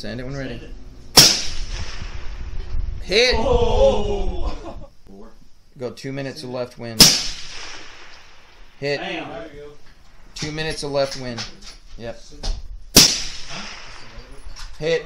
Send it when ready. Hit. Oh. Go two minutes of left win. Hit. Two minutes of left win. Yep. Hit.